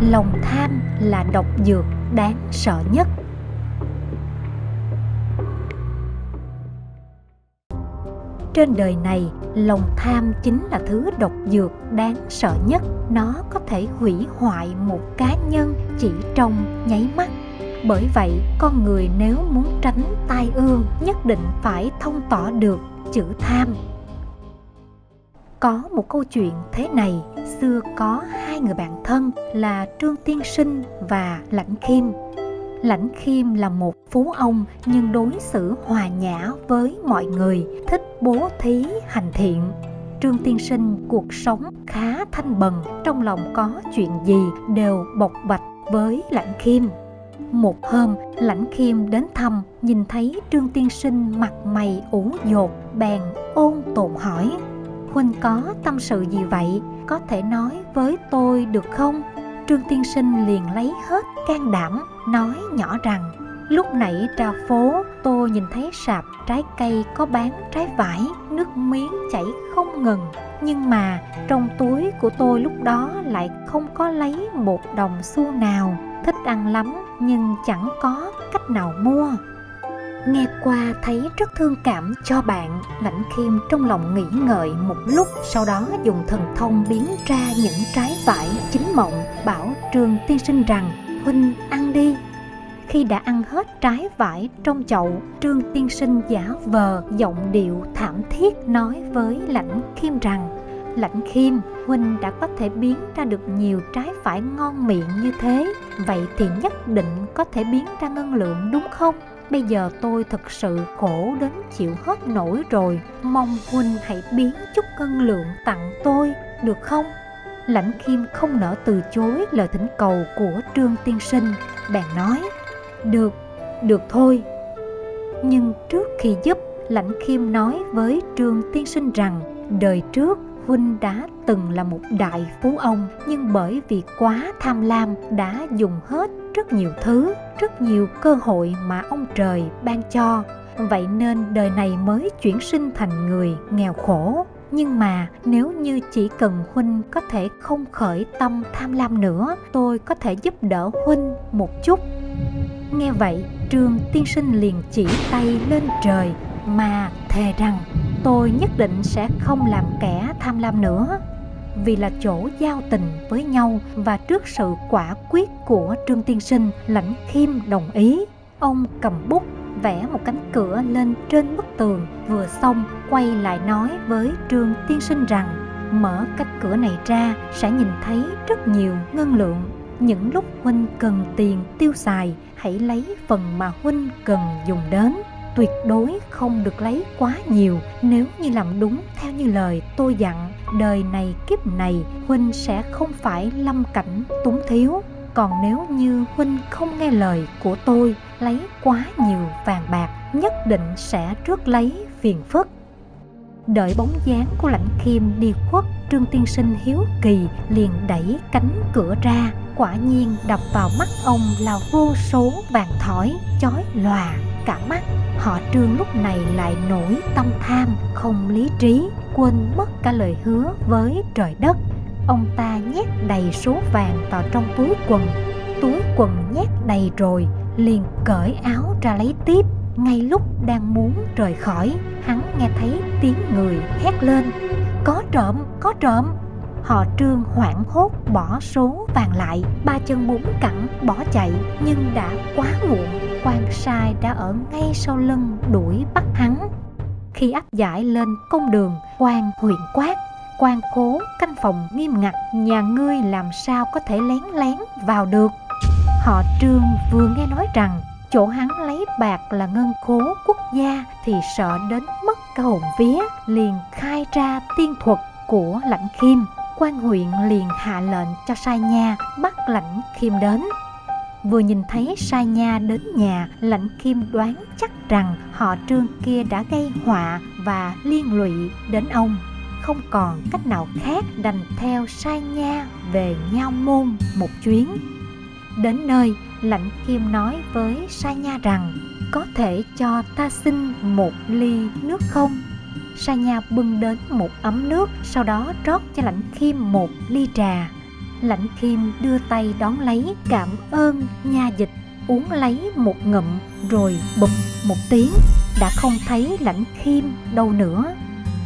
lòng tham là độc dược đáng sợ nhất. Trên đời này, lòng tham chính là thứ độc dược đáng sợ nhất. Nó có thể hủy hoại một cá nhân chỉ trong nháy mắt. Bởi vậy, con người nếu muốn tránh tai ương, nhất định phải thông tỏ được chữ tham có một câu chuyện thế này, xưa có hai người bạn thân là trương tiên sinh và lãnh khiêm. Lãnh khiêm là một phú ông nhưng đối xử hòa nhã với mọi người, thích bố thí hành thiện. Trương tiên sinh cuộc sống khá thanh bần, trong lòng có chuyện gì đều bộc bạch với lãnh khiêm. Một hôm, lãnh khiêm đến thăm, nhìn thấy trương tiên sinh mặt mày ủ dột, bèn ôn tồn hỏi huynh có tâm sự gì vậy? Có thể nói với tôi được không? Trương tiên sinh liền lấy hết can đảm, nói nhỏ rằng, lúc nãy ra phố, tôi nhìn thấy sạp trái cây có bán trái vải, nước miếng chảy không ngừng. Nhưng mà trong túi của tôi lúc đó lại không có lấy một đồng xu nào. Thích ăn lắm, nhưng chẳng có cách nào mua nghe qua thấy rất thương cảm cho bạn, lãnh khiêm trong lòng nghĩ ngợi một lúc, sau đó dùng thần thông biến ra những trái vải chính mộng bảo trương tiên sinh rằng, huynh, ăn đi. Khi đã ăn hết trái vải trong chậu, trương tiên sinh giả vờ, giọng điệu thảm thiết nói với lãnh khiêm rằng lãnh khiêm huynh đã có thể biến ra được nhiều trái phải ngon miệng như thế. Vậy thì nhất định có thể biến ra ngân lượng, đúng không? Bây giờ tôi thực sự khổ đến chịu hết nổi rồi. Mong huynh hãy biến chút ngân lượng tặng tôi, được không? Lãnh khiêm không nỡ từ chối lời thỉnh cầu của trương tiên sinh. Bèn nói, được được thôi. Nhưng trước khi giúp, lãnh khiêm nói với trương tiên sinh rằng, đời trước huynh đã từng là một đại phú ông, nhưng bởi vì quá tham lam đã dùng hết rất nhiều thứ, rất nhiều cơ hội mà ông trời ban cho. Vậy nên đời này mới chuyển sinh thành người nghèo khổ. Nhưng mà nếu như chỉ cần huynh có thể không khởi tâm tham lam nữa, tôi có thể giúp đỡ huynh một chút. Nghe vậy trương tiên sinh liền chỉ tay lên trời mà thề rằng tôi nhất định sẽ không làm kẻ tham lam nữa, vì là chỗ giao tình với nhau và trước sự quả quyết của trương tiên sinh, lãnh khiêm đồng ý. Ông cầm bút, vẽ một cánh cửa lên trên bức tường, vừa xong quay lại nói với trương tiên sinh rằng, mở cánh cửa này ra sẽ nhìn thấy rất nhiều ngân lượng. Những lúc huynh cần tiền tiêu xài, hãy lấy phần mà huynh cần dùng đến tuyệt đối không được lấy quá nhiều. Nếu như làm đúng theo như lời tôi dặn, đời này kiếp này huynh sẽ không phải lâm cảnh túng thiếu. Còn nếu như huynh không nghe lời của tôi, lấy quá nhiều vàng bạc, nhất định sẽ rước lấy phiền phức. Đợi bóng dáng của lãnh khiêm đi khuất, trương tiên sinh hiếu kỳ liền đẩy cánh cửa ra. Quả nhiên đập vào mắt ông là vô số vàng thỏi, chói lòa cả mắt, họ trương lúc này lại nổi tâm tham, không lý trí, quên mất cả lời hứa với trời đất. Ông ta nhét đầy số vàng vào trong túi quần. Túi quần nhét đầy rồi, liền cởi áo ra lấy tiếp. Ngay lúc đang muốn rời khỏi, hắn nghe thấy tiếng người hét lên. Có trộm có trộm! Họ trương hoảng hốt bỏ số vàng lại, ba chân bốn cẳng bỏ chạy, nhưng đã quá muộn quan sai đã ở ngay sau lưng đuổi bắt hắn. Khi áp giải lên công đường, quan huyện quát, quan cố, canh phòng nghiêm ngặt, nhà ngươi làm sao có thể lén lén vào được? Họ trương vừa nghe nói rằng, chỗ hắn lấy bạc là ngân cố quốc gia thì sợ đến mất cả hồn vía, liền khai ra tiên thuật của lãnh khiêm. Quan huyện liền hạ lệnh cho sai nha, bắt lãnh khiêm đến vừa nhìn thấy sai nha đến nhà, lãnh Kim đoán chắc rằng họ trương kia đã gây họa và liên lụy đến ông. Không còn cách nào khác đành theo sai nha về nhau môn một chuyến. Đến nơi, lãnh Kim nói với sai nha rằng, có thể cho ta xin một ly nước không? Sa nha bưng đến một ấm nước, sau đó rót cho lãnh Kim một ly trà lãnh khiêm đưa tay đón lấy, cảm ơn, nha dịch. Uống lấy một ngụm, rồi bụp một tiếng, đã không thấy lãnh khiêm đâu nữa.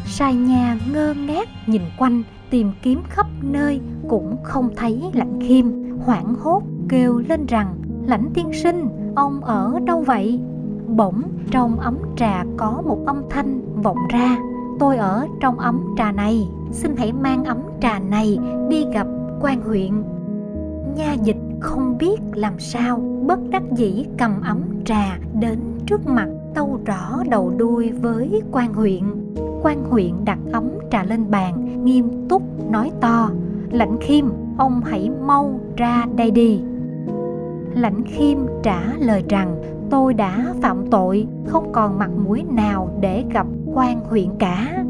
Sai nha ngơ ngác nhìn quanh, tìm kiếm khắp nơi cũng không thấy lãnh khiêm hoảng hốt kêu lên rằng, lãnh tiên sinh, ông ở đâu vậy? Bỗng trong ấm trà có một âm thanh vọng ra, tôi ở trong ấm trà này, xin hãy mang ấm trà này đi gặp quan huyện. Nha dịch không biết làm sao, bất đắc dĩ cầm ấm trà đến trước mặt, tâu rõ đầu đuôi với quan huyện. Quan huyện đặt ấm trà lên bàn, nghiêm túc nói to, lãnh khiêm, ông hãy mau ra đây đi. Lãnh khiêm trả lời rằng, tôi đã phạm tội, không còn mặt mũi nào để gặp quan huyện cả.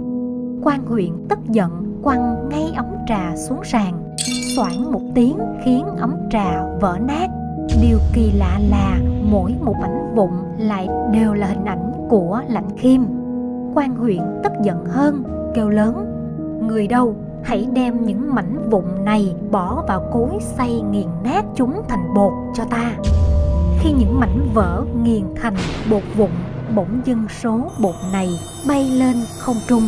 Quan huyện tức giận, quăng ngay ấm trà xuống sàn xoảng một tiếng khiến ấm trà vỡ nát. Điều kỳ lạ là mỗi một ảnh vụn lại đều là hình ảnh của lãnh khiêm. Quan huyện tức giận hơn, kêu lớn, người đâu, hãy đem những mảnh vụn này bỏ vào cối xay nghiền nát chúng thành bột cho ta. Khi những mảnh vỡ nghiền thành bột vụn, bỗng dưng số bột này bay lên không trung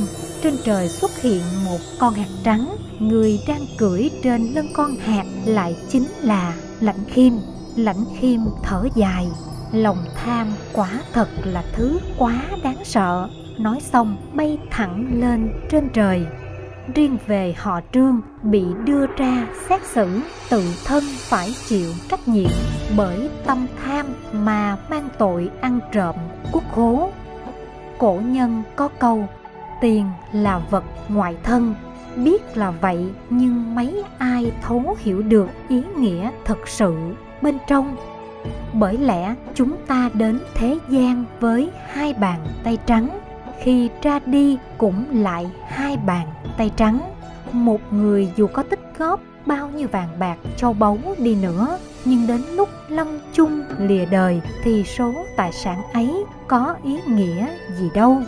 trên trời xuất hiện một con hạt trắng. Người đang cưỡi trên lưng con hạt lại chính là lãnh khiêm. Lãnh khiêm thở dài, lòng tham quả thật là thứ quá đáng sợ. Nói xong, bay thẳng lên trên trời. Riêng về họ trương bị đưa ra xét xử, tự thân phải chịu trách nhiệm bởi tâm tham mà mang tội ăn trộm quốc hố. Cổ nhân có câu tiền là vật ngoại thân. Biết là vậy nhưng mấy ai thấu hiểu được ý nghĩa thực sự bên trong. Bởi lẽ chúng ta đến thế gian với hai bàn tay trắng. Khi ra đi cũng lại hai bàn tay trắng. Một người dù có tích góp bao nhiêu vàng bạc châu báu đi nữa, nhưng đến lúc lâm chung lìa đời thì số tài sản ấy có ý nghĩa gì đâu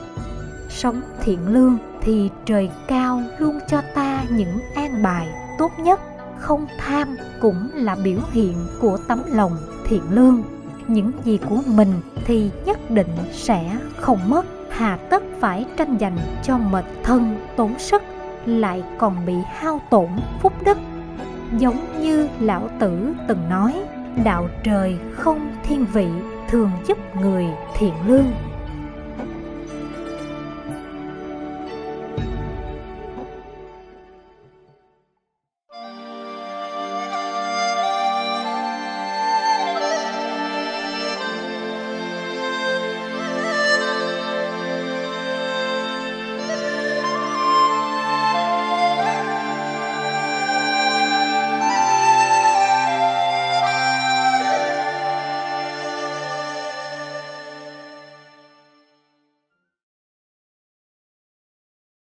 sống thiện lương thì trời cao luôn cho ta những an bài tốt nhất. Không tham cũng là biểu hiện của tấm lòng thiện lương. Những gì của mình thì nhất định sẽ không mất. Hà tất phải tranh giành cho mệt thân tốn sức, lại còn bị hao tổn phúc đức. Giống như lão tử từng nói, đạo trời không thiên vị thường giúp người thiện lương.